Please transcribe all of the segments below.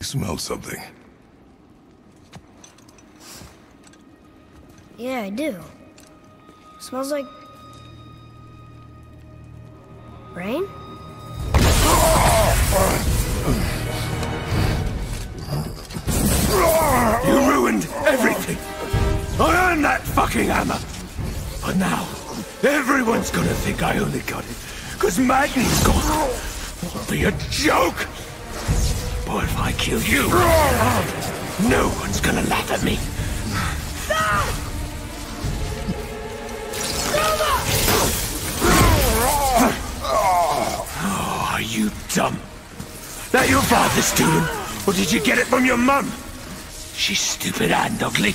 You smell something. Yeah, I do. Smells like... Rain? You ruined everything! I earned that fucking hammer! But now, everyone's gonna think I only got it because Magni's gone. It'll be a joke! But if I kill you, no one's gonna laugh at me. Oh, are you dumb? That your father's doing? Or did you get it from your mum? She's stupid and ugly.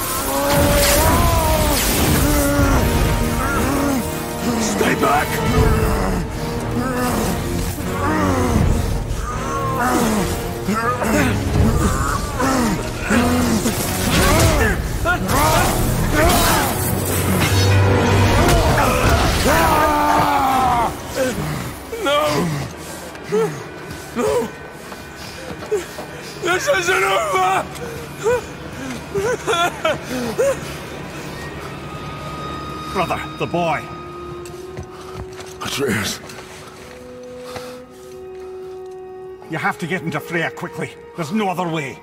Back! No! No! This isn't over! Brother, the boy. Atreus. You have to get into Freya quickly. There's no other way.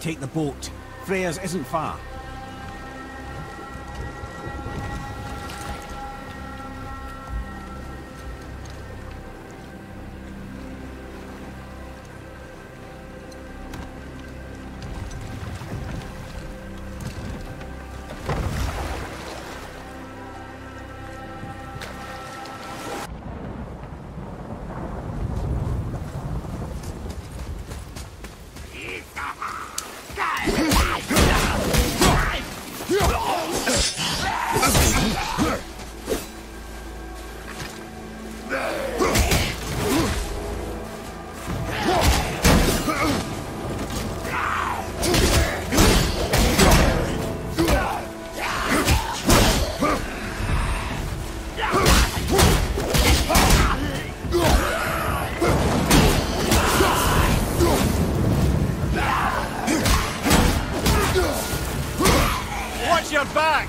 Take the boat. Freya's isn't far. Watch your back!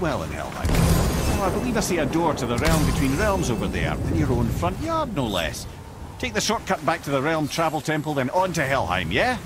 Well in Helheim. Oh, I believe I see a door to the realm between realms over there, in your own front yard, no less. Take the shortcut back to the realm travel temple, then on to Helheim, yeah?